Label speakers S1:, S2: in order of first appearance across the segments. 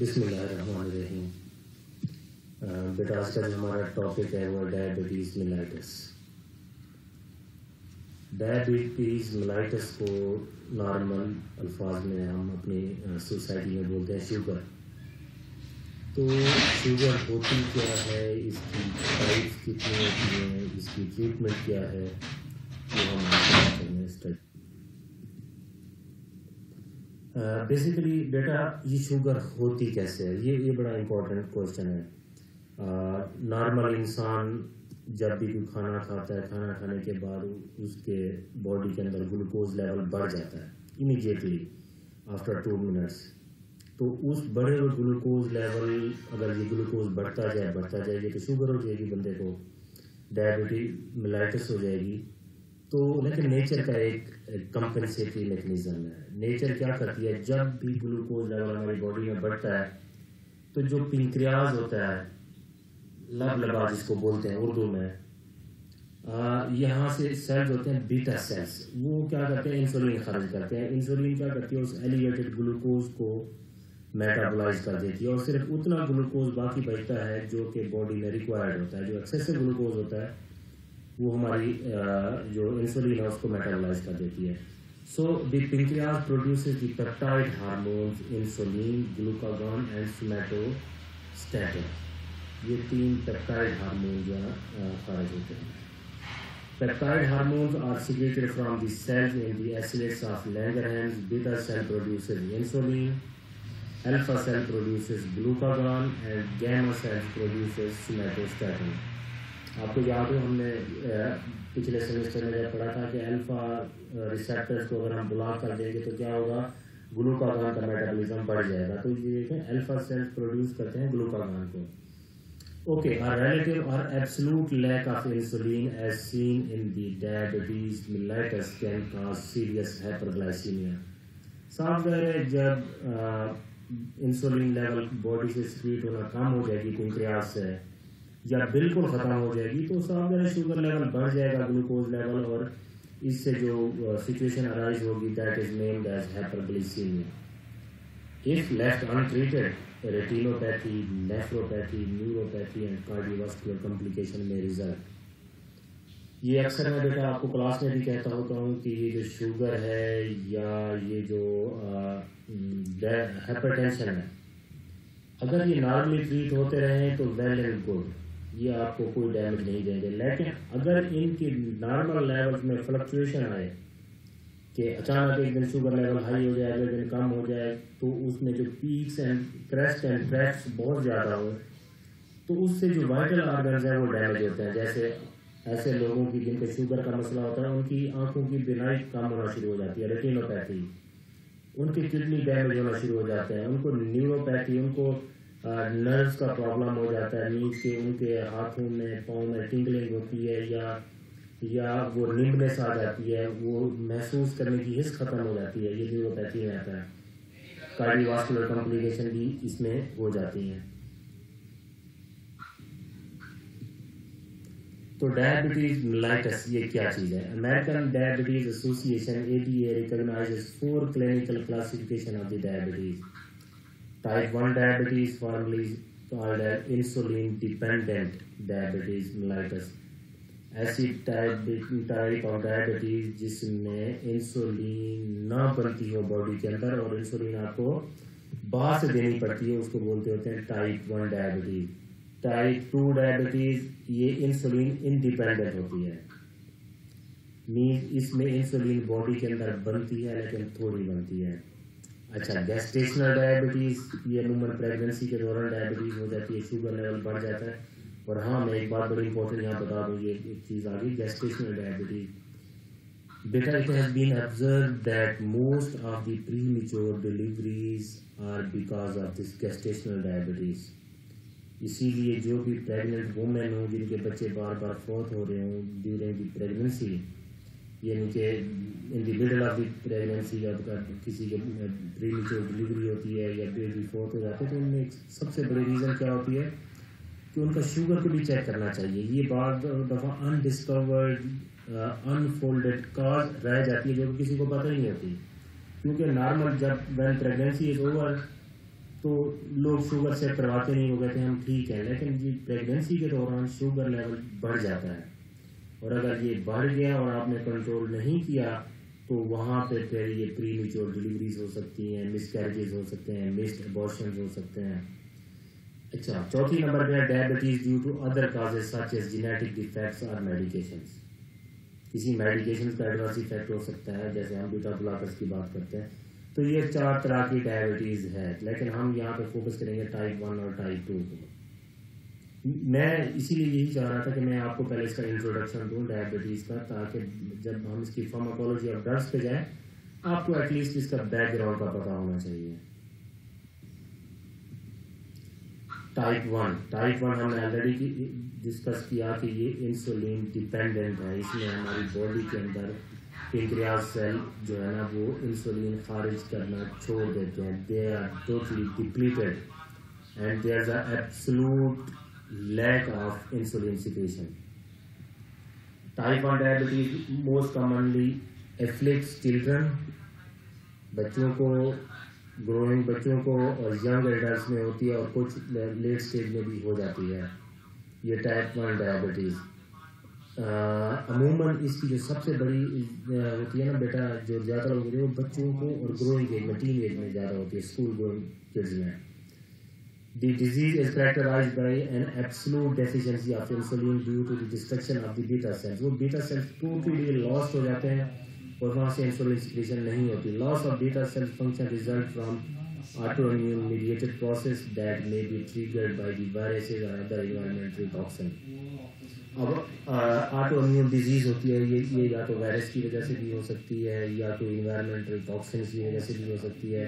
S1: बिस्मिल्लाहिर्रहमानिर्रहीम। बेटा, आज का हमारा टॉपिक है, वो डायबिटीज़ मिलाइटिस डायबिटीज़ मिलाइटिस को नॉर्मल अल्फाज में हम अपनी सोसाइटी में बोलते हैं शुगर तो शुगर होती क्या है, इसकी टाइप्स कितनी होती हैं, इसकी ट्रीटमेंट क्या है, वो हम स्टडी बेसिकली बेटा, ये शुगर होती कैसे है? ये ये बड़ा इम्पोर्टेंट क्वेश्चन है। नॉर्मल इंसान जब भी कोई खाना खाता है, खाना खाने के बाद उसके बॉडी के अंदर ग्लूकोज लेवल बढ़ जाता है इमीडिएटली आफ्टर टू मिनट्स तो उस बढ़े हुए ग्लूकोज लेवल अगर ये ग्लूकोज बढ़ता जाए, बढ़ता जाएगी तो शुगर हो जाएगी बंदे को डायबिटीज़ मिलाइटिस हो जाएगी तो लेकिन नेचर का एक कंपनसेटरी मैकेनिज्म है। नेचर क्या करती है? जब भी ग्लूकोज लेवल हमारी बॉडी में बढ़ता है तो जो पिंक्रियाज होता है लब लबा जिसको बोलते हैं, उर्दू में यहाँ से सेल्स होते हैं बीटा सेल्स वो क्या करते हैं? इंसुलिन खर्च करते हैं। इंसुलिन क्या करती है? उस एलिवेटेड ग्लूकोज को मेटाबोलाइज कर देती है। और सिर्फ़ उतना ग्लूकोज बाकी बचता है जो कि बॉडी में रिक्वायर्ड होता है। जो एक्सेसिव ग्लूकोज होता है वो हमारी जो इंसुलिन है उसको मेटाबोलाइज कर देती है। सो दिंक्रिया produce दाइड hormone insulin glucagon and somatostatin ये तीन पेप्टाइड हारमोन जो है होते हैं। Peptide hormone are signature from the cells in the islets of Langerhans cell produce insulin Alpha cell produces glucagon, and gamma cell produces somatostatin. आपको याद है हमने पिछले सेमेस्टर में जब पढ़ा था कि अल्फ़ा रिसेप्टर्स को अगर हम ब्लॉक कर देंगे तो क्या होगा? ग्लूकागॉन का मेटाबॉलिज्म बढ़ जाएगा। तो ये देखें अल्फ़ा सेल्स प्रोड्यूस करते हैं ग्लूकागॉन को। Okay, a relative or absolute lack of insulin as seen in the diabetes mellitus can cause serious hyperglycemia. साफ़ ज़ाहिर है जब इंसुलिन लेवल बॉडी से स्पीड होना कम हो जाएगी कोई प्रयास से या बिल्कुल ख़त्म हो जाएगी तो है शुगर लेवल बढ़ जाएगा ग्लूकोज लेवल और इससे जो सिचुएशन अराइज होगी that is named as hyperglycaemia if left untreated retinopathy nephropathy neuropathy and cardiovascular complication में रिज़ल्ट ये अक्सर मैं बेटा आपको क्लास में भी कहता होता हूँ कि ये जो शुगर है, या ये जो हाइपरटेंशन है, अगर ये नॉर्मली ट्रीट होते रहे तो वेल एंड गुड ये आपको कोई डैमेज नहीं देंगे। लेकिन अगर इनकी नॉर्मल लेवल में फ्लक्चुएशन आए, कि अचानक एक दिन शुगर लेवल हाई हो जाए, अगले दिन कम हो जाए तो उसमें जो peaks and crest and crest बहुत ज़्यादा हो तो उससे जो वाइटल ऑर्गन्स हैं वो डैमेज होते हैं। जैसे ऐसे लोगों की जिनको शुगर का मसला होता है, उनकी आँखों की बिनाई कम होना शुरू हो जाती है रेटिनोपैथी उनकी किडनी डैमेज होना शुरू हो जाते हैं, उनको न्यूरोपैथी उनको नर्व्स का प्रॉब्लम हो जाता है, नींद के, उनके हाथों में, पाँव में टिंगलिंग होती है या या वो निम्बनेस आ जाती है, वो महसूस करने की हिस्स खत्म हो जाती है, ये न्यूरोपैथी में आता है। कार्डियोवास्कुलर कॉम्प्लिकेशन भी इसमें हो जाती हैं। तो डायबिटीज़ मिलाइटस ये क्या चीज़ है? American diabetes association ADA recognises four clinical classification of the diabetes Type 1 diabetes, formerly called as insulin-dependent diabetes mellitus. ऐसी टाइप ऑफ़ डायबिटीज़ जिसमें इंसुलिन ना बनती हो बॉडी के अंदर और इंसुलिन आपको बाहर से देनी पड़ती है उसको बोलते होते हैं type one diabetes type two diabetes ये इंसुलिन इंडिपेंडेंट होती है. मीन इसमें इंसुलिन बॉडी के अंदर बनती है लेकिन थोड़ी बनती है. अच्छा गैस्ट्रेशनल डायबिटीज़ ये अमूमन प्रेगनेंसी के दौरान डायबिटीज़ हो जाती है शुगर लेवल बढ़ जाता है। और हाँ मैं एक बात बड़ी इंपॉर्टेंट यहाँ बता दूँ ये एक चीज़ आ गई गैस्ट्रेशनल डायबिटीज़ बेटा it has been observe that most of the premature deliveries are because of this gestational diabetes इसीलिए जो भी प्रेग्नेंट वुमेन हो जिनके बच्चे बार बार फोर्थ हो रहे हों ड्यूरिंग द प्रेगनेंसी यानी कि in the middle of the pregnancy या किसी के प्रीमेच्योर डिलीवरी होती है या बेबी फोर्थ हो जाते हैं तो उनमें सबसे बड़ी रीज़न क्या होती है कि उनका शुगर को भी चेक करना चाहिए। ये बार दफ़ा अनडिस्कवर्ड अनफोल्डेड काज रह जाती है, जो किसी को पता नहीं होती। क्योंकि नॉर्मल जब वैन प्रेगनेंसी इज़ ओवर तो लोग शुगर चेक करवाते नहीं हो गए थे हम ठीक है। लेकिन प्रेगनेंसी के दौरान शुगर लेवल बढ़ जाता है। और अगर ये बढ़ गया और आपने कंट्रोल नहीं किया तो वहाँ पे फिर ये प्री मेच्योर डिलीवरीज हो सकती हैं मिस कैरेजेज हो सकते हैं मिस्ड अबॉर्शन हो सकते हैं। अच्छा चौथी नंबर पे diabetes due to other causes such as genetic defects और मेडिकेशन किसी मेडिकेशन का एडवर्स इफ़ेक्ट हो सकता है, जैसे हम बीटा ब्लॉकर्स की बात करते हैं। तो ये चार तरह की डायबिटीज़ है, लेकिन हम यहाँ पे फोकस करेंगे टाइप वन और टाइप टू को मैं इसीलिए यही चाह रहा था कि मैं आपको पहले इसका इंट्रोडक्शन दूँ डायबिटीज़ का, ताकि जब हम इसकी फार्माकोलॉजी ऑफ़ ड्रग्स पे जाएँ, आपको एटलीस्ट इसका बैकग्राउंड का पता होना चाहिए। टाइप वन टाइप वन हमने ऑलरेडी डिस्कस किया कि ये इंसुलिन डिपेंडेंट है। इसमें हमारी बॉडी के अंदर पेंक्रियाज सेल जो है ना, वो इंसुलिन खारिज करना छोड़ देते हैं। They are totally depleted and there is lack of insulin secretion type one diabetes most commonly afflicts children बच्चों को ग्रोइंग बच्चों को और यंग एडल्ट में होती है और कुछ लेट स्टेज में भी हो जाती है। ये टाइप वन डायबिटीज़ अमूमन इसकी जो सबसे बड़ी होती है ना बेटा, जो ज़्यादा लोग वो बच्चों को और ग्रोइंग एज में टीन एज में ज़्यादा होती है स्कूल ग्रोइंग किड्स में। The disease is characterized by an absolute deficiency of insulin due to the destruction of the beta cells. वो beta cells totally lost हो जाते हैं और वहाँ से इंसुलिन सिक्रेशन नहीं होती loss of beta cell function result from autoimmune mediated process that may be triggered by the viruses or other environmental toxin अब ऑटोइम्यून डिज़ीज़ होती है ये ये या तो वायरस की वजह से भी हो सकती है या तो इन्वायरमेंटल टॉक्सिन की वजह से भी हो सकती है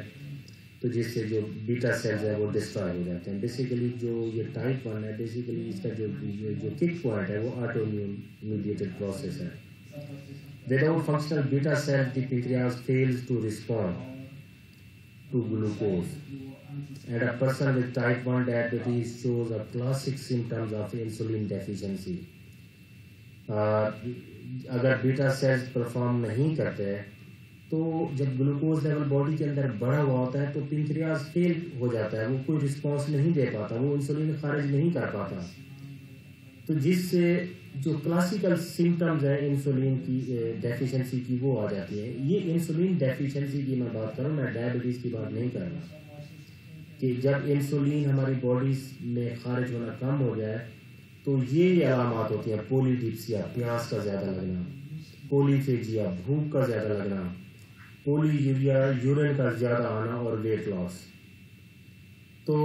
S1: तो जिससे जो बीटा सेल्स है वो डिस्ट्रॉय हो जाते हैं। बेसिकली जो ये टाइप वन है बेसिकली इसका जो जो, जो किक पॉइंट है वो ऑटोम्यून मीडिएटेड प्रोसेस है। विदाउट फंक्शनल बीटा सेल्स की प्रक्रिया fails to respond to glucose and a person with type one diabetes shows a classic symptoms of insulin deficiency अगर बीटा सेल्स परफॉर्म नहीं करते हैं तो जब ग्लूकोज लेवल बॉडी के अंदर बढ़ा हुआ होता है तो पिंक्रियाज फेल हो जाता है। वो कोई रिस्पॉन्स नहीं दे पाता, वो इंसुलिन खारिज नहीं कर पाता। तो जिससे जो क्लासिकल सिम्टम्स है इंसुलिन की डेफिशिएंसी की, वो आ जाती है। ये इंसुलिन डेफिशिएंसी की मैं बात करूँ मैं डायबिटीज़ की बात नहीं कर रहा। कि जब इंसुलिन हमारी बॉडी में खारिज होना कम हो जाए तो ये अलामत होती हैं पोलीडिप्सिया प्यास का ज़्यादा लगना पोलीफेजिया भूख का ज़्यादा लगना पोलीयूरिया यूरिन का ज़्यादा आना और वेट लॉस तो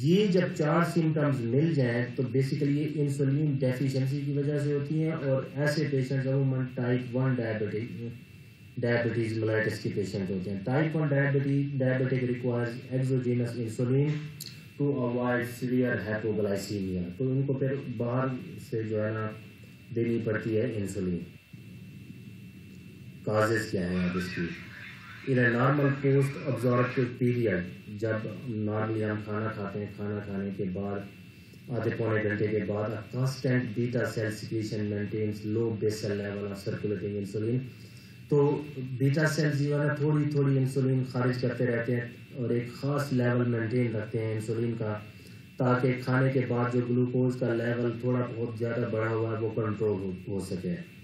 S1: ये जब चार सिम्टम्स मिल जाएँ तो बेसिकली ये इंसुलिन डेफिशिएंसी की वजह से होती हैं और ऐसे पेशेंट अमूमन type one diabetic diabetes mellitus के पेशेंट होते हैं। Type one diabetes diabetic requires exogenous insulin to avoid severe hypoglycaemia तो उनको फिर बाहर से जो है ना देनी पड़ती है इंसुलिन काजेस क्या हैं अब इसकी in normal post absorptive period जब नॉर्मली हम खाना खाते हैं खाना खाने के बाद आधे पौने घंटे के बाद constant beta cell secretion maintains low basal level of circulating insulin तो बीटा सेल जो है थोड़ी थोड़ी इंसुलिन खारिज करते रहते हैं और एक ख़ास लेवल मेंटेन रखते हैं इंसुलिन का ताकि खाने के बाद जो ग्लूकोज का लेवल थोड़ा बहुत ज़्यादा बढ़ा हुआ है वो कंट्रोल हो, हो सके।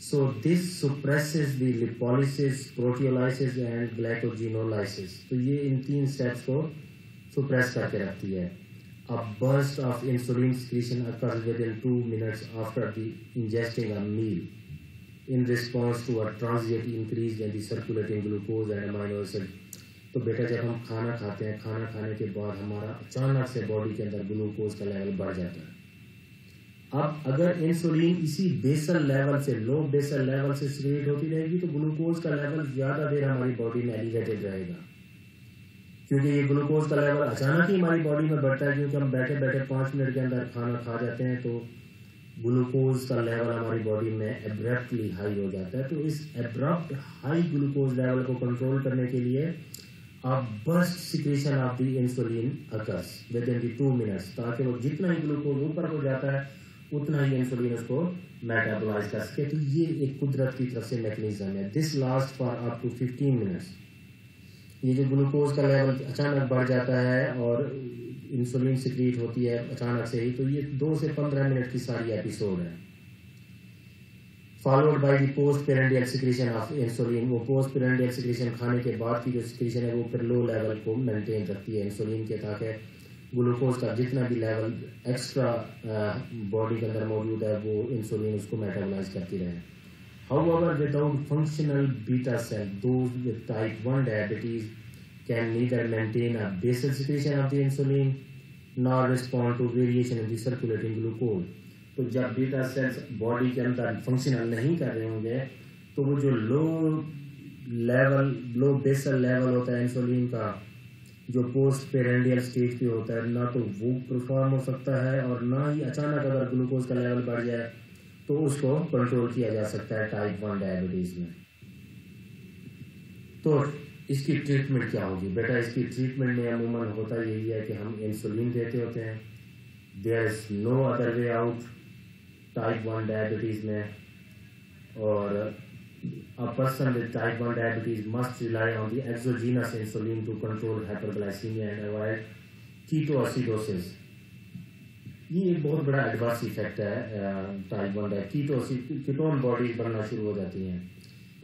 S1: So this suppresses the lipolysis, proteolysis and glycogenolysis. तो ये इन तीन steps को suppress करके रखती है. A burst of insulin secretion occurs within two minutes after the ingesting a meal in response to a transient increase in the circulating glucose and amino acid. तो बेटा जब हम खाना खाते हैं खाना खाने के बाद हमारा अचानक से बॉडी के अंदर ग्लूकोज का लेवल बढ़ जाता है अब अगर इंसुलिन इसी बेसल लेवल से लो बेसल लेवल से सिक्रेट होती रहेगी तो ग्लूकोज का लेवल ज़्यादा देर हमारी बॉडी में एलिवेटेड रहेगा। क्योंकि ये ग्लूकोज का लेवल अचानक ही हमारी बॉडी में बढ़ता है, क्योंकि हम बैठे बैठे पाँच मिनट के अंदर खाना खा जाते हैं तो ग्लूकोज का लेवल हमारी बॉडी में एब्रप्टली हाई हो जाता है। तो इस एब्रप्ट हाई ग्लूकोज लेवल को कंट्रोल करने के लिए आप burst secretion of the insulin occurs within the two minutes ताकि वो जितना ही ग्लूकोज ऊपर हो जाता है उतना ही इंसुलिन उसको मेटाबोलाइज कर सके तो ये एक कुदरत की तरफ़ से मैकेनिज्म है। This last for up to 15 minutes ये जो ग्लूकोज का लेवल अचानक बढ़ जाता है और इंसुलिन सिक्रीट होती है अचानक से ही तो ये दो से पंद्रह मिनट की सारी एपिसोड है। Followed by the postprandial secretion of insulin वो पोस्ट पेरेंडियल सिक्रीशन खाने के बाद की जो सिक्रीशन है, वो फिर लो लेवल को मेंटेन रखती है इंसुलिन के ताकि ग्लूकोज का जितना भी लेवल एक्स्ट्रा बॉडी के अंदर मौजूद है, वो इंसुलिन उसको मेटाबोलाइज करती रहे। However without functional beta cell those type one diabetes can neither maintain a basic situation of the insulin not respond to variation in the circulating glucose तो जब बीटा सेल्स बॉडी के अंदर functional नहीं कर रहे होंगे तो वो जो low level low basal level होता है इंसुलिन का जो पोस्ट पेरेंडियल स्टेज पे होता है, ना तो वो परफॉर्म हो सकता है और ना ही अचानक अगर ग्लूकोज का लेवल बढ़ जाए तो उसको कंट्रोल किया जा सकता है टाइप वन डायबिटीज़ में। तो इसकी ट्रीटमेंट क्या होगी? बेटा, इसकी ट्रीटमेंट में अमूमन होता यही है कि हम इंसुलिन देते होते हैं। There is no other way out type one diabetes में। और a person with type 1 diabetes must rely on the exogenous insulin to control hyperglycemia and avoid ketoacidosis. ये एक बहुत बड़ा एडवर्स इफेक्ट है टाइप वन कीटोसी कीटोन बॉडीज बनना शुरू हो जाती हैं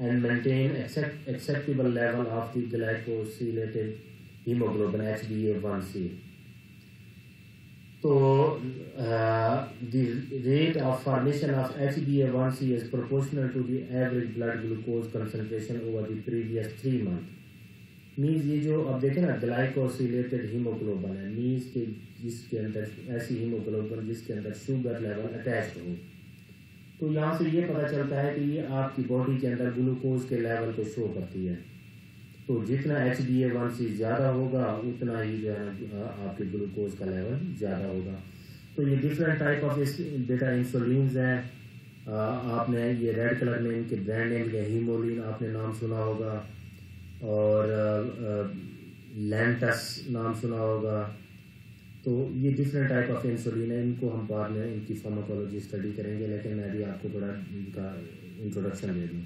S1: and maintain acceptable level of the glycosylated haemoglobin H B A one C So uh, the rate of formation of HbA1c is proportional to the average blood glucose concentration over the previous three months. Means ये जो अब देखें ना glycosylated haemoglobin है means के जिसके अंदर ऐसी हीमोग्लोबिन जिसके अंदर शुगर लेवल अटैच हो तो यहाँ से ये पता चलता है कि ये आपकी बॉडी के अंदर ग्लूकोज के लेवल को शो करती है तो जितना H D A one C ज़्यादा होगा, उतना ही जो है आपके ग्लूकोज का लेवल ज़्यादा होगा। तो ये डिफरेंट टाइप ऑफ़ बेटा इंसुलिन हैं। आपने ये रेड कलर में इनके ब्रांड नेम के हीमोलिन आपने नाम सुना होगा। और लैंटस नाम सुना होगा। तो ये डिफरेंट टाइप ऑफ़ इंसुलिन है। इनको हम बाद में इनकी फार्माकोलॉजी स्टडी करेंगे, लेकिन मैं भी आपको थोड़ा इनका इंट्रोडक्शन दे दूँ।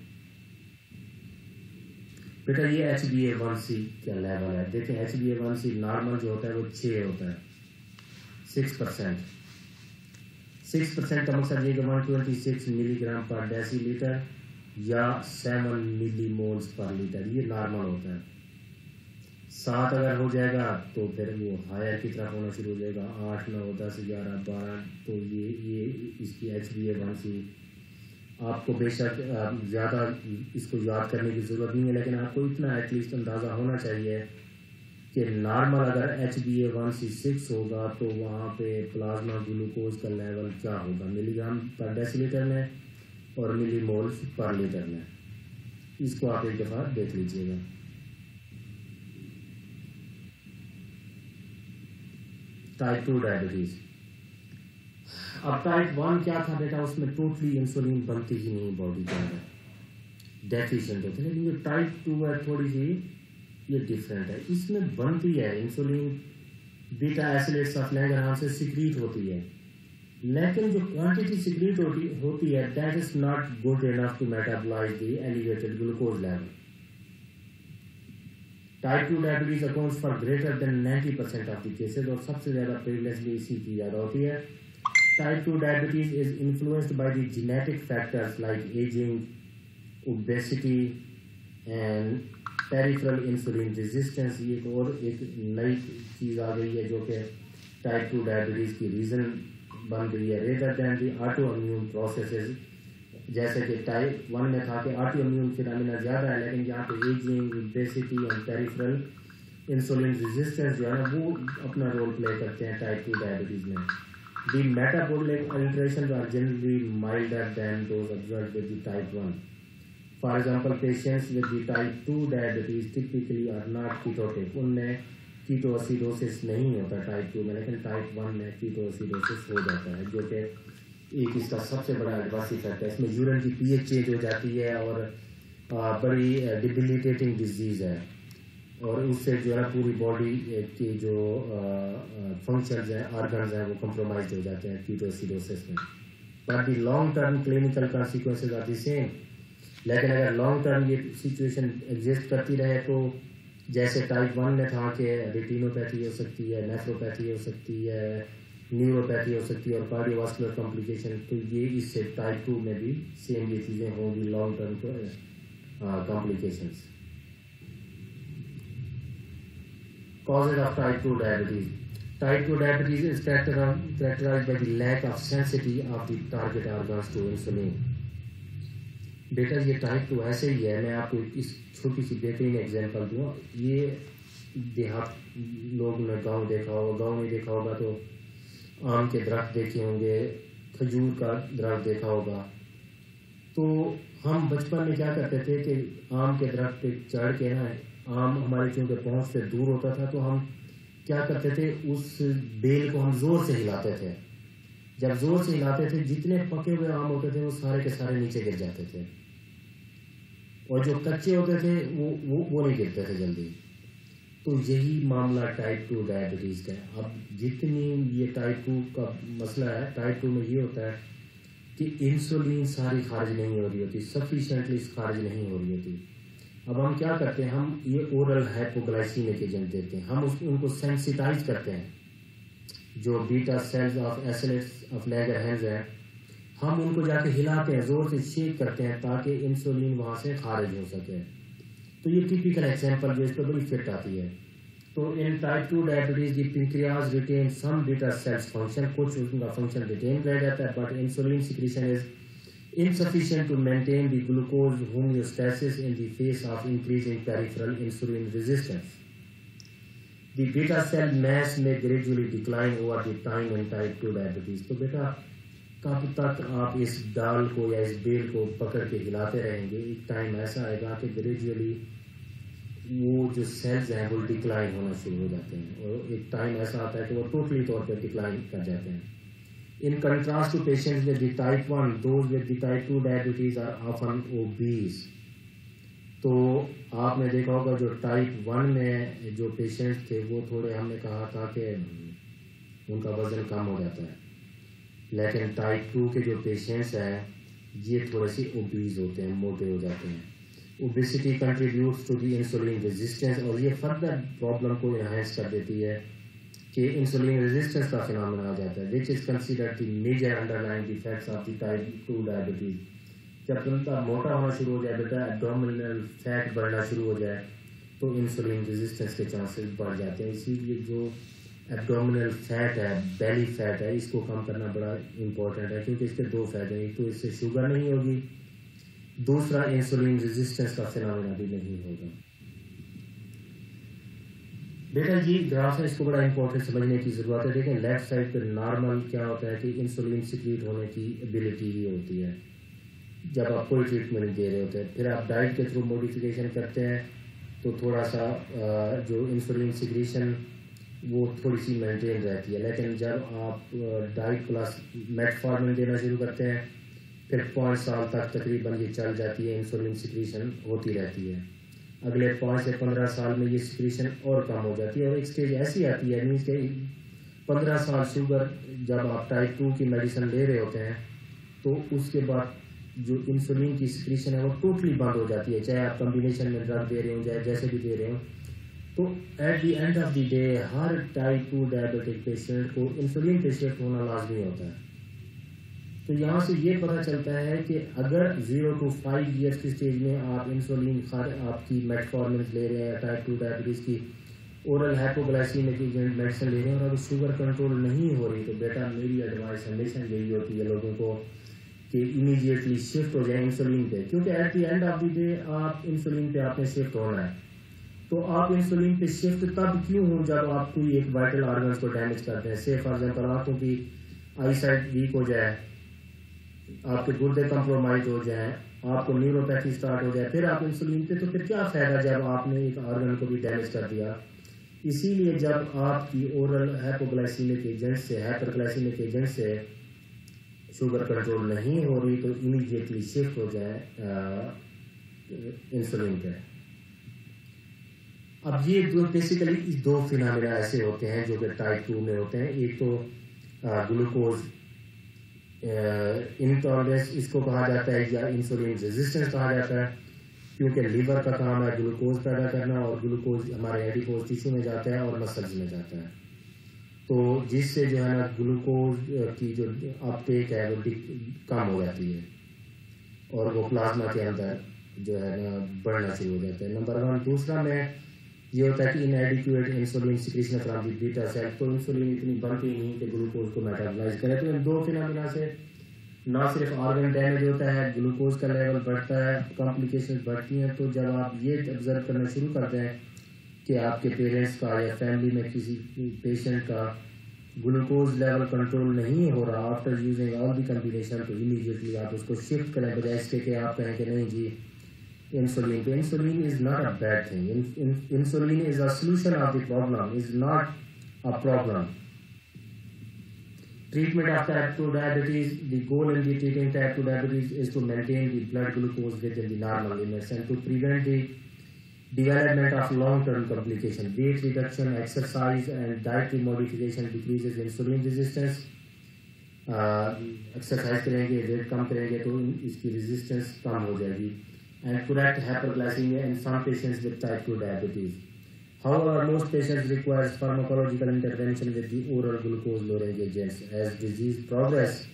S1: बेटा ये H B A one C क्या लेवल है? देखें H B A one C normal जो होता है वो छः होता है। सिक्स परसेंट सिक्स परसेंट का मकसद ये कि one twenty six milligram per decilitre या seven millimoles per litre ये नॉर्मल होता है। सात अगर हो जाएगा तो फिर वो हायर की तरफ़ होना शुरू हो जाएगा। आठ नौ दस ग्यारह बारह तो ये ये इसकी H B A one C आपको बेशक ज़्यादा इसको याद करने की ज़रूरत नहीं है, लेकिन आपको इतना एटलीस्ट अंदाज़ा होना चाहिए कि नॉर्मल अगर H B A one C six होगा तो वहाँ पे प्लाज्मा ग्लूकोज का लेवल क्या होगा? मिलीग्राम पर डेसीलीटर में और मिली मोल्स पर लीटर में। इसको आप एक दफ़ा देख लीजिएगा। टाइप टू डायबिटीज़ अब टाइप वन क्या था बेटा? उसमें टोटली इंसुलिन बनती ही नहीं बॉडी के अंदर। डेफिशिएंट होते लेकिन जो टाइप टू है, थोड़ी सी, ये डिफरेंट है। इसमें बनती है insulin beta islets of Langerhans से सिक्रीट होती है। लेकिन जो क्वांटिटी सिक्रीट होती होती है that is not good enough to metabolise the elevated glucose level type two diabetes accounts for greater than 90 percent of the cases और सबसे ज़्यादा प्रेगनेंसी इसी की ज़्यादा होती है। Type 2 diabetes is influenced by the genetic factors like aging, obesity and peripheral insulin resistance. ये एक और एक नई चीज़ आ गई है जो कि टाइप टू डायबिटीज़ की रीज़न बन गई है. Rather than the autoimmune processes जैसे कि टाइप वन में था कि ऑटो इम्यून फिनमिना ज़्यादा है लेकिन यहाँ पे ageing obesity and peripheral insulin resistance जो है ना वो अपना रोल प्ले करते हैं टाइप टू डायबिटीज़ में. The metabolic alterations are generally milder than those observed with the type 1. For example, patients with the type 2 diabetes typically are not ketotic. उनमें कीटोसिडोसिस नहीं होता टाइप टू में लेकिन टाइप वन में कीटोसिडोसिस हो जाता है जो कि एक इसका सबसे बड़ा एडवांस इफ़ेक्ट है इसमें यूरिन की पीएच चेंज हो जाती है और बड़ी डिबिलिटेटिंग डिज़ीज़ है और उससे जो है पूरी बॉडी की जो फ़ंक्शन हैं ऑर्गन्स हैं, वो कम्प्रोमाइज हो जाते हैं कीटोसिडोसिस में। The long term clinical consequences are the same लेकिन अगर लॉन्ग टर्म ये सिचुएशन एग्जिस्ट करती रहे तो जैसे टाइप वन में था कि रेटिनोपैथी हो सकती है नेफ्रोपैथी हो सकती है न्यूरोपैथी हो सकती है और कार्डियोवास्कुलर कॉम्प्लिकेशन तो ये इससे टाइप टू में भी सेम ये चीज़ें होंगी long term complications causes of type 2 diabetes. Type 2 diabetes is characterized by the lack of sensitivity of the target organs to insulin. बेटा ये टाइप टू ऐसे ही है मैं आपको इस छोटी सी बेहतरीन एग्जांपल दूँ ये देहात लोग ने गाँव देखा होगा गाँव में देखा होगा तो आम के दरख्त देखे होंगे खजूर का दरख्त देखा होगा तो हम बचपन में क्या करते थे कि आम के दरख्त पे चढ़ के ना, आम हमारे चूँकि पहुँच से दूर होता था तो हम क्या करते थे, उस बेल को हम ज़ोर से हिलाते थे। जब ज़ोर से हिलाते थे, जितने पके हुए आम होते थे, वो सारे के सारे नीचे गिर जाते थे। और जो कच्चे होते थे, वो वो वो नहीं गिरते थे जल्दी। तो यही मामला टाइप टू डायबिटीज़ का है। अब जितनी ये टाइप टू का मसला है टाइप टू में ये होता है कि इंसुलिन सारी खारिज नहीं हो रही होती सफिशेंटली खारिज नहीं हो रही होती। अब हम क्या करते हैं हम ये ओरल हाइपोग्लाइसीमिक एजेंट देते हैं। हम उस, उनको सेंसिटाइज करते हैं। जो beta cells of islets of Langerhans है हम उनको जाके हिलाते हैं ज़ोर से शेक करते हैं ताकि इंसुलिन वहाँ से खारिज हो सके। तो ये टिपिकल एग्जांपल जो इस पर बड़ी फिट आती है। तो in type two diabetes the pancreas retain some beta cells function कुछ उनका फ़ंक्शन रिटेन रह जाता है but insulin secretion is insufficient to maintain the glucose homeostasis in the face of increasing peripheral insulin resistance. The beta cell mass may gradually decline over the time in type 2 diabetes. तो बेटा कब तक आप इस डाल को या इस बेल को पकड़ के हिलाते रहेंगे एक टाइम ऐसा आएगा कि ग्रेजुअली वो जो सेल्स हैं वो डिक्लाइन होना शुरू हो जाते हैं। और एक टाइम ऐसा आता है कि वो टोटली तौर पर डिक्लाइन कर जाते हैं। In contrast to with the type 1, those with the type 2 diabetes are often obese. तो आपने देखा होगा जो टाइप वन में जो पेशेंट्स थे वो थोड़े हमने कहा था कि उनका वज़न कम हो जाता है। लेकिन टाइप टू के जो पेशेंट्स हैं ये थोड़े से ओबीज होते हैं मोटे हो जाते हैं। Obesity contributes to the insulin resistance और ये फर्दर प्रॉब्लम को इन्हांस कर देती है कि इंसुलिन रेजिस्टेंस का फिनोमेना आ जाता है which is considered the major underlying defects of the type 2 diabetes जब उनका मोटा होना शुरू हो जाए बेटा एब्डोमिनल फैट बढ़ना शुरू हो जाए तो इंसुलिन रेजिस्टेंस के चांसेस बढ़ जाते हैं। इसीलिए जो एब्डोमिनल फैट है बेली फैट है, इसको कम करना बड़ा इंपॉर्टेंट है, क्योंकि इसके दो फ़ायदे हैं। एक तो इससे शुगर नहीं होगी दूसरा इंसुलिन रेजिस्टेंस का फिनोमेना भी नहीं होगा बेटा जी ग्राफ है इसको बड़ा इंपॉर्टेंट समझने की ज़रूरत है। देखें लेफ़्ट साइड पर नॉर्मल क्या होता है कि इंसुलिन सिक्रीट होने की एबिलिटी ही होती है। जब आप कोई ट्रीटमेंट दे रहे होते हैं, फिर आप डाइट के थ्रू मॉडिफिकेशन करते हैं तो थोड़ा सा जो इंसुलिन सिक्रीशन वो थोड़ी सी मेंटेन रहती है। लेकिन जब आप डाइट प्लस मेटफॉर्मिन देना शुरू करते हैं फिर पाँच साल तक तकरीबन ये चल जाती है इंसुलिन सिक्रीशन होती रहती है। अगले पाँच से पंद्रह साल में ये सिक्रीशन और कम हो जाती है और एक स्टेज ऐसी आती है मीन्स के पंद्रह साल शुगर जब आप टाइप टू की मेडिसिन ले रहे होते हैं तो उसके बाद जो इंसुलिन की सिक्रीशन है वो टोटली बंद हो जाती है, चाहे आप कम्बिनेशन में ड्रग दे रहे हो, चाहे जैसे भी दे रहे हो। तो at the end of the day her type two diabetic patient को इंसुलिन पे शिफ्ट होना लाजमी होता है। तो यहाँ से ये पता चलता है कि अगर ज़ीरो टू फाइव ईयर्स की स्टेज में आप इंसुलिन आपकी मेटफॉर्मिन ले रहे हैं टाइप टू डायबिटीज़ की ओरल हाइपोग्लाइसीमिक मेडिसिन ले रहे हैं, और अगर शुगर कंट्रोल नहीं हो रही तो बेटा मेरी एडवाइस हमेशा यही होती है लोगों को कि इमीडिएटली शिफ्ट हो जाए इंसुलिन पे। क्योंकि at the end of the day आप इंसुलिन पे आपने शिफ्ट होना है। तो आप इंसुलिन पे शिफ्ट तब क्यों हो जब आप कोई एक वाइटल ऑर्गन को डैमेज करते हैं? से फॉर एग्ज़ाम्पल आँखों की आई साइड वीक हो जाए आपके गुर्दे कंप्रोमाइज हो जाए, आपको न्यूरोपैथी स्टार्ट हो जाए, फिर आप इंसुलिन पे तो फिर क्या फ़ायदा जब आपने एक ऑर्गन को भी डैमेज कर दिया? इसीलिए जब आपकी ओरल हाइपोग्लाइसीमिक एजेंट से हाइपरग्लाइसीमिक एजेंट से शुगर कंट्रोल नहीं हो रही तो इमीडिएटली शिफ्ट हो जाए इंसुलिन पे। अब ये दो बेसिकली दो फिनमिना ऐसे होते हैं जो कि टाइप टू में होते हैं। एक तो ग्लूकोज इंटॉलरेंस इसको कहा जाता है या इंसुलिन रेजिस्टेंस कहा जाता है, क्योंकि लीवर का काम है ग्लूकोज पैदा करना और ग्लूकोज हमारे एडिपोज टिश्यू में जाता है और मसल्स में जाता है। तो जिससे जो है ना ग्लूकोज की जो अपटेक है वो कम हो जाती है और वो प्लाज्मा के अंदर जो है ना बढ़ना शुरू हो जाता है। नंबर वन दूसरा में ये होता है कि inadequate insulin secretion from the beta cell तो इंसुलिन इतनी बनती नहीं कि ग्लूकोज को मेटाबोलाइज करे। तो इन दो फिनोमिना से ना सिर्फ़ ऑर्गन डैमेज होता है ग्लूकोज का लेवल बढ़ता है कॉम्प्लिकेशन बढ़ती हैं। तो जब आप ये ऑब्ज़र्व करना शुरू करते हैं कि आपके पेरेंट्स का या फैमिली में किसी पेशेंट का ग्लूकोज लेवल कंट्रोल नहीं हो रहा after using all the combination तो इमीडिएटली आप उसको शिफ्ट करें, बजाय इसके कि आप कहें कि नहीं जी इंसुलिन तो insulin is not a bad thing insulin is a solution of the problem is not a problem Treatment of type 2 diabetes, the goal in the treating type 2 diabetes is to maintain the blood glucose within the normal limits and to prevent the development of long-term complications. Weight reduction, exercise and dietary modification decreases insulin resistance. Exercise करेंगे weight कम करेंगे तो इसकी resistance कम हो जाएगी And correct hyperglycaemia in some patients with type 2 diabetes However, most patients require pharmacological intervention with the oral glucose lowering agents. As disease progress,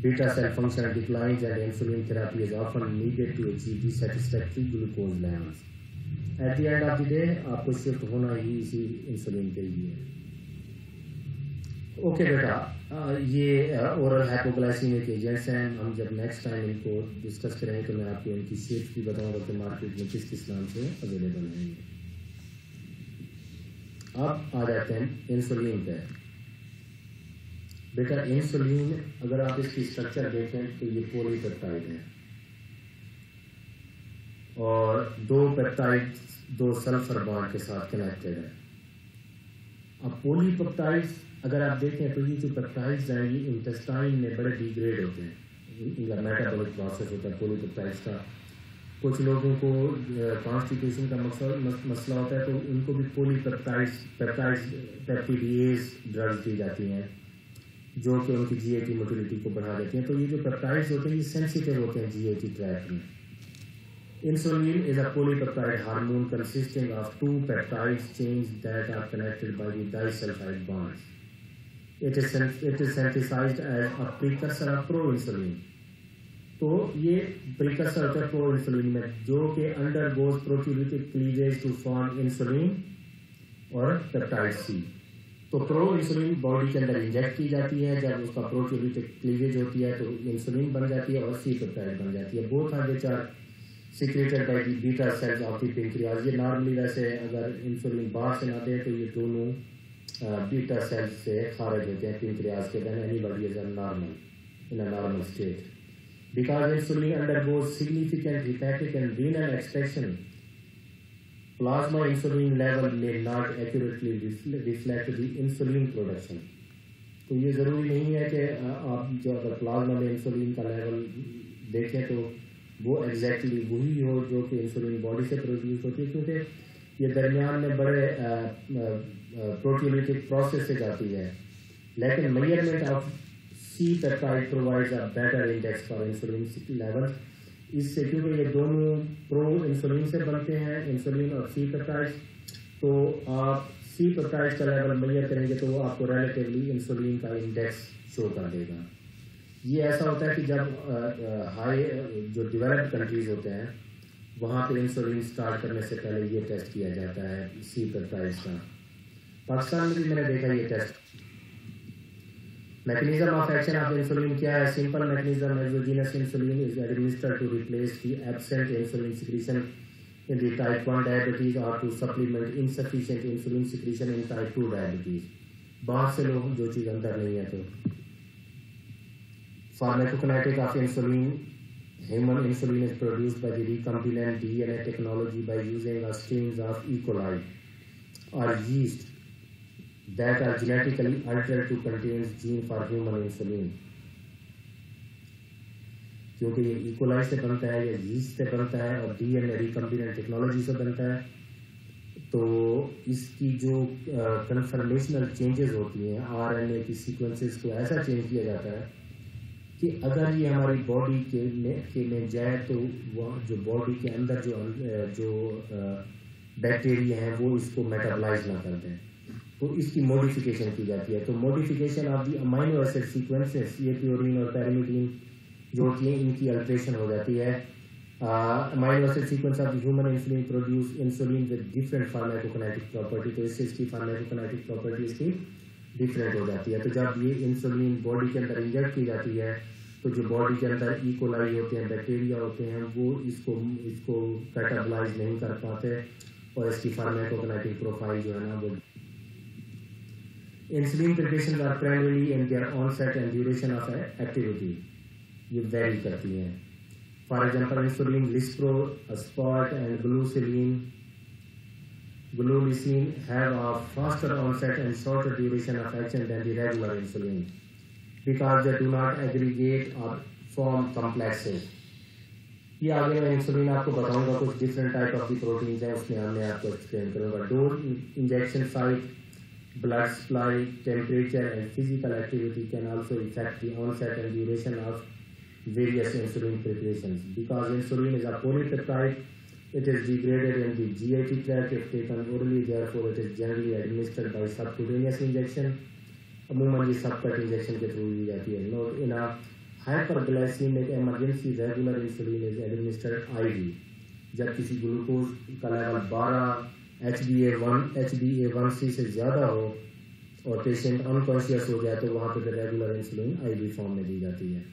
S1: beta cell function declines and insulin therapy is often needed to achieve the satisfactory glucose levels. At the end of the day, आपको shift होना ही इसी insulin पे ही है okay बेटा ये oral hypoglycaemic agents हैं। हम जब नेक्स्ट टाइम इनको डिस्कस करेंगे तो मैं आपको इनकी शेप भी बताऊँगा कि मार्केट में किस किस नाम से अवेलेबल हैं। अब आ जाते हैं इंसुलिन पे। बेटा इंसुलिन अगर आप इसकी स्ट्रक्चर देखें तो ये पोलीपेप्टाइड है। और दो पेप्टाइड दो सल्फ़र बॉन्ड के साथ कनेक्टेड है। अब पोलीपेप्टाइड्स अगर आप देखें तो ये जो पेप्टाइड्स हैं, ये इंटेस्टाइन में बड़े डिग्रेड होते हैं। इनका मेटाबॉलिक प्रोसेस होता है पोलीपेप्टाइड्स का। कुछ लोगों को कॉन्स्टिट्यूशन का मसला होता है तो उनको भी पोली पेप्टाइड्स पेप्टिडिएज ड्रग्स दी जाती हैं, जो कि उनकी जी की मोटिलिटी को बढ़ा देती हैं। तो ये जो पेप्टाइड्स होते हैं, ये सेंसिटिव होते हैं जी ट्रैक में। Insulin is a polypeptide hormone consisting of two peptide chains that are connected by the disulfide bonds. It is, it is synthesized as a precursor of proinsulin. तो ये precursor होता है pro insulin में जो कि undergoes proteolytic cleavage to form insulin और peptide C तो pro insulin body के अंदर इंजेक्ट की जाती है जब उसका प्रोट्यूबिटिक क्लीवेज होती है तो इंसुलिन बन जाती है और सी पेप्टाइड बन जाती है। Both are which are secreted by the beta cells of the pancreas ये नॉर्मली वैसे अगर इंसुलिन बाहर से ना दे तो ये दोनों बीटा सेल्स से खारिज होते हैं पेंक्रियाज के then antibody is normal in a normal state because insulin undergoes significant hepatic and renal extraction, plasma insulin level may not accurately reflect the insulin production. तो ये ज़रूरी नहीं है कि आप जो अगर प्लाज्मा में इंसुलिन का लेवल देखें तो वो एग्जैक्टली exactly वही हो जो कि इंसुलिन बॉडी से प्रोड्यूस होती है क्योंकि ये दरमियान में बड़े प्रोटीलिटिक प्रोसेस से जाती है लेकिन measurement of C peptide provides a better index for insulin level. इससे क्योंकि ये दोनों प्रो इंसुलिन से बनते हैं इंसुलिन और सी पेप्टाइड तो आप सी पेप्टाइड का लेवल मेजर करेंगे तो आपको रिलेटिवली इंसुलिन का इंडेक्स शो कर देगा ये ऐसा होता है कि जब हाई जो डेवलप्ड कंट्रीज़ होते हैं वहाँ पे इंसुलिन स्टार्ट करने से पहले ये टेस्ट किया जाता है सी पेप्टाइड्स का पाकिस्तान में भी मैंने देखा ये test Mechanism of action of insulin क्या है simple mechanism exogenous insulin is administered to replace the absent insulin secretion in the type 1 diabetes or to supplement insufficient insulin secretion in type 2 diabetes बाहर से लोग जो चीज़ अंदर नहीं है तो pharmacokinetic of insulin human insulin is produced by the recombinant DNA technology by using a strains of E. coli or yeast that are genetically altered to contain gene for human insulin क्योंकि ये E coli से बनता है या yeast से बनता है और डीएनए रिकम्बिनेंट टेक्नोलॉजी से बनता है तो इसकी जो कन्फर्मेशनल चेंजेस होती हैं आरएनए की सीक्वेंसेस को ऐसा चेंज किया जाता है कि अगर ये हमारी बॉडी के में के में जाए तो वह जो बॉडी के अंदर जो जो बैक्टीरिया हैं, वो इसको मेटाबलाइज ना कर दें। तो इसकी मॉडिफिकेशन की जाती है। तो modification of the amino acid sequences ये प्योरिन और पैरामीटीन जो होती है, इनकी अल्ट्रेशन हो जाती है। Amino acid sequence of human insulin produce insulin with different pharmacokinetic property तो इससे इसकी फार्माकोकाइनेटिक प्रॉपर्टी इसकी डिफरेंट हो जाती है। तो जब ये इंसुलिन बॉडी के अंदर इंजेक्ट की जाती है तो जो बॉडी के अंदर इकोलाई होते हैं बैक्टीरिया होते हैं, वो इसको इसको कैटाबलाइज नहीं कर पाते और इसकी फार्माकोकाइनेटिक प्रोफ़ाइल जो है ना वो insulin preparation are primary in their onset and duration of activity ये वेरी करती हैं। For example insulin lispro aspart and glulisine Glulisin have a faster onset and shorter duration of action than the regular insulin because they do not aggregate or form complexes. ये आगे मैं insulin आपको बताऊंगा कुछ different type of the proteins हैं उसमें मैं आपको एक्सप्लेन करूंगा dose injection site blood supply, temperature and physical activity can also affect the onset and duration of various insulin preparations. Because insulin is a polypeptide It is degraded in the GIT tract. If taken orally, therefore it is generally administered by subcutaneous injection. अमूमन ये सबकट injection के through दी जाती है। Note in a hyperglycaemic emergency regular insulin is administered IV जब किसी glucose का level 12 H B A one H B A one C से ज़्यादा हो और पेशेंट अनकॉन्शियस हो जाए तो वहाँ पे रेगुलर इंसुलिन आईवी फॉर्म में दी जाती है।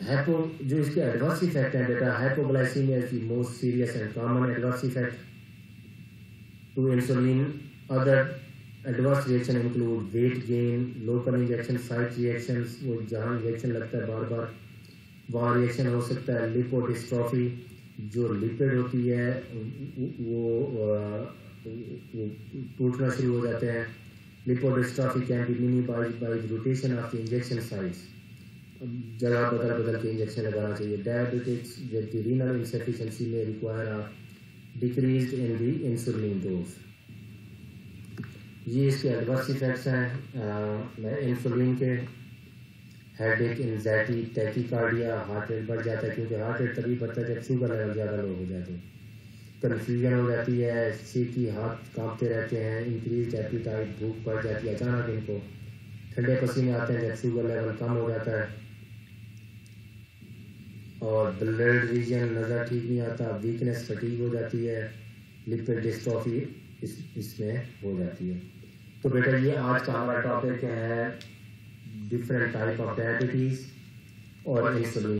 S1: Hypo, जो इसके एडवर्स इफ़ेक्ट है बेटा hypoglycaemia is the most serious and common adverse effect to insulin other adverse reaction include weight gain local injection site reactions वो जहाँ इंजेक्शन लगता है बार बार वहाँ रिएक्शन हो सकता है लिपोडिस्ट्रॉफी जो लिपिड होती है, वो वो टूटना शुरू हो जाते हैं। Lipodystrophy can be minimise by rotation of the injection sites जगह बदल बदल के इंजेक्शन लगाना चाहिए। डायबिटिक्स विद रीनल इंसफिशिएंसी में require a decrease in the insulin dose ये इसके एडवर्स इफेक्ट्स हैं। इंसुलिन के headache anxiety tachycardia heart rate बढ़ जाता है क्योंकि हार्ट रेट तभी बढ़ता है जब शुगर लेवल ज़्यादा लो हो जाते हैं। कन्फ्यूज़न हो जाती है सीटी हाथ कांपते रहते हैं इंक्रीज एपिटाइट भूख बढ़ जाती है अचानक इनको। ठंडे पसीने आते हैं जब शुगर लेवल कम हो जाता है। और ब्लड रीजन नज़र ठीक नहीं आता वीकनेस फटीक हो जाती है लिपिड डिस्ट्रॉफी इस, इसमें हो जाती है। तो बेटा ये आज का हमारा टॉपिक है डिफरेंट टाइप ऑफ़ डायबिटीज़ और इंसुलिन